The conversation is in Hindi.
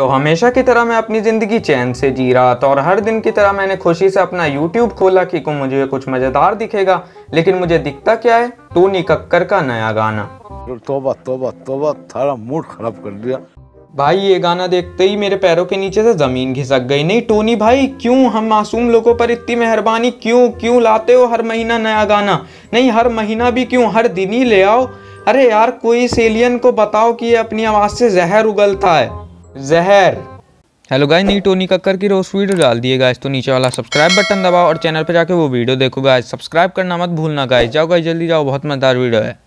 तो हमेशा की तरह मैं अपनी ज़िंदगी चैन से जी रहा था और हर दिन की तरह मैंने खुशी से अपना यूट्यूब खोला कि को मुझे कुछ मज़ेदार दिखेगा लेकिन मुझे दिखता क्या है? टोनी कक्कर का नया गाना। तोबा तोबा तोबा थारा मूड खराब कर दिया भाई ये गाना देखते ही मेरे पैरों के नीचे से ज़मीन घिसक गई। नहीं टोनी भाई क्यों हम मासूम लोगों पर इतनी मेहरबानी क्यों क्यों लाते हो हर महीना नया गाना? नहीं हर महीना भी क्यों? हर दिन ही ले आओ। अरे यार कोई सेलियन को बताओ कि ये अपनी आवाज़ से जहर उगलता है। जहर। हेलो गाइस नई टोनी कक्कर की रोस्ट वीडियो डाल दिए गाइस तो नीचे वाला सब्सक्राइब बटन दबाओ और चैनल पर जाके वो वीडियो देखो गाइस सब्सक्राइब करना मत भूलना गाइस जाओ गाइस जल्दी जाओ, बहुत मज़ेदार वीडियो है।